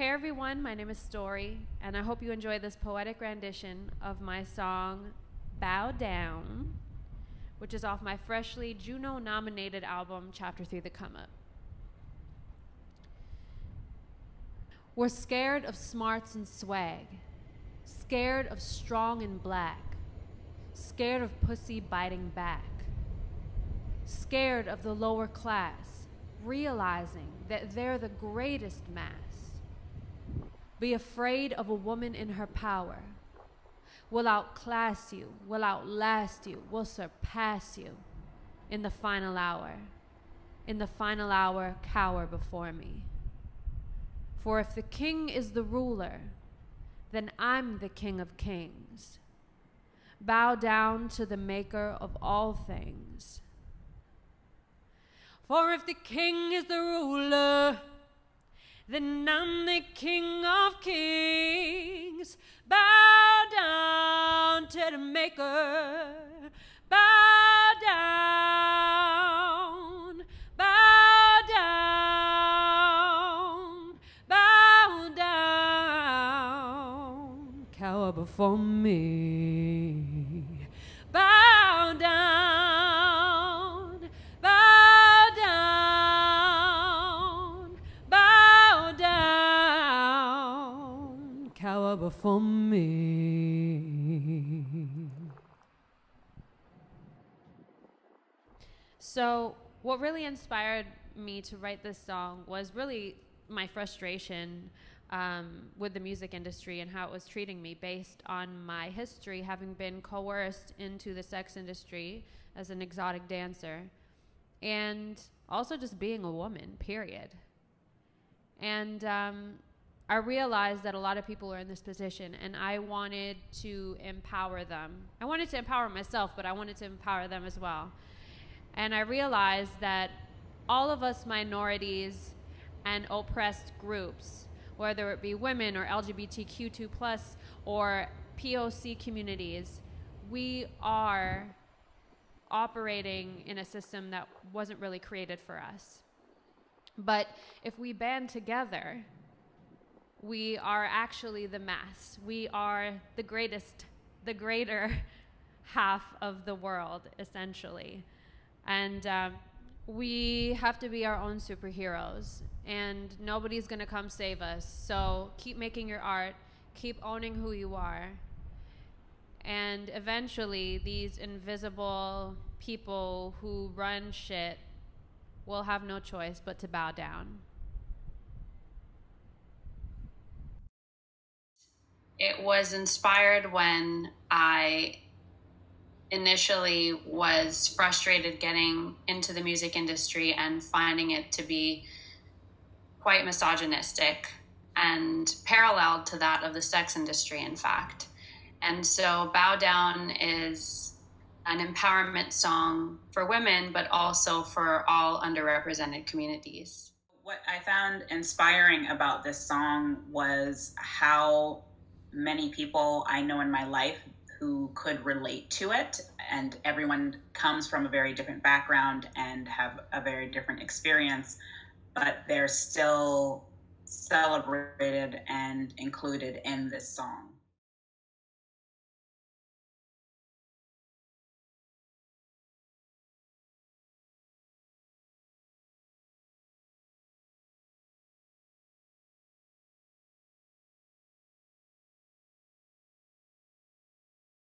Hey everyone, my name is STORRY, and I hope you enjoy this poetic rendition of my song Bow Down, which is off my freshly Juno nominated album Chapter 3 The Come Up. We're scared of smarts and swag, scared of strong and black, scared of pussy biting back, scared of the lower class, realizing that they're the greatest mass be afraid of a woman in her power. Will outclass you, will outlast you, will surpass you in the final hour. In the final hour, cower before me. For if the king is the ruler, then I'm the king of kings. Bow down to the maker of all things. For if the king is the ruler, then I'm the King of Kings. Bow down to the Maker. Bow down. Bow down. Bow down. Cower before me. Bow down. Me. So, what really inspired me to write this song was really my frustration um, with the music industry and how it was treating me based on my history, having been coerced into the sex industry as an exotic dancer, and also just being a woman, period. And um, I realized that a lot of people are in this position, and I wanted to empower them. I wanted to empower myself, but I wanted to empower them as well. And I realized that all of us minorities and oppressed groups, whether it be women or LGBTQ2 plus or POC communities, we are operating in a system that wasn't really created for us. But if we band together, we are actually the mass. We are the greatest, the greater half of the world, essentially. And um, we have to be our own superheroes, and nobody's gonna come save us. So keep making your art, keep owning who you are. And eventually, these invisible people who run shit will have no choice but to bow down. It was inspired when I initially was frustrated getting into the music industry and finding it to be quite misogynistic and paralleled to that of the sex industry, in fact. And so, Bow Down is an empowerment song for women, but also for all underrepresented communities. What I found inspiring about this song was how many people I know in my life who could relate to it. And everyone comes from a very different background and have a very different experience, but they're still celebrated and included in this song.